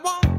I want